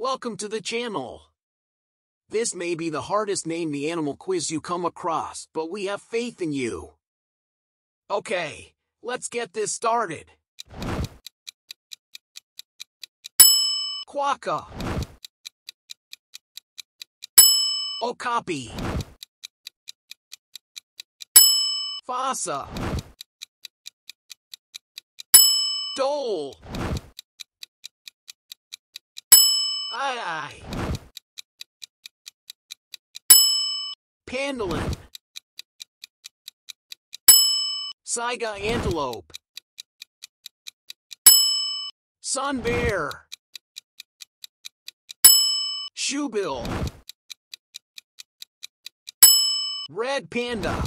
Welcome to the channel. This may be the hardest name the animal quiz you come across, but we have faith in you. Okay, let's get this started. Quokka. Okapi. Fossa. Dhole. Aye aye. Pangolin. Saiga antelope. Sun bear. Shoebill. Red panda.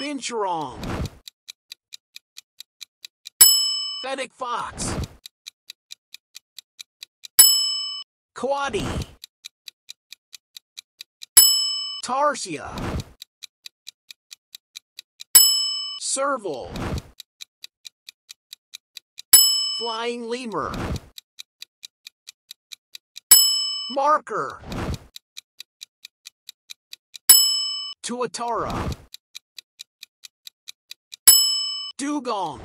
Binturong. Fennec fox. Coati. Tarsier. Serval. Flying lemur. Markhor. Tuatara. Dugong.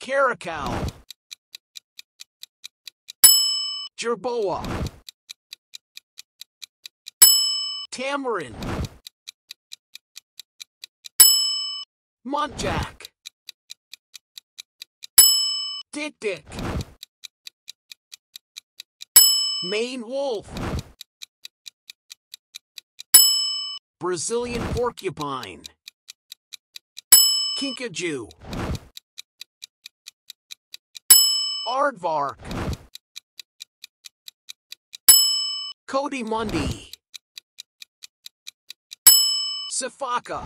Caracal. Jerboa. Tamarin. Muntjac. Dick Dick. Maned Wolf. Brazilian Porcupine. Kinkajou. Aardvark. Coatimundi. Sifaka.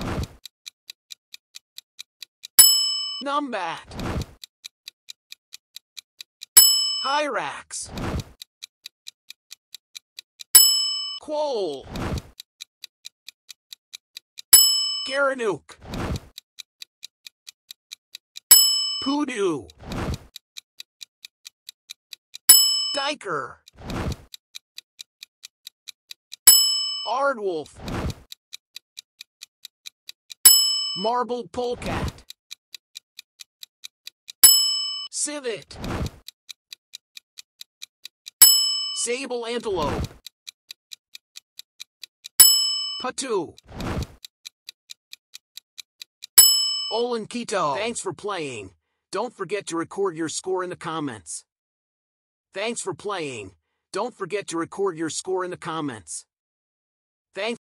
Numbat. Hyrax. Quoll. Gerenuk. Pudu. Duiker. Aardwolf. Marble polecat. Civet. Sable antelope. Potoo. Olin Keto. Thanks for playing. Don't forget to record your score in the comments. Thanks for playing. Don't forget to record your score in the comments. Thanks.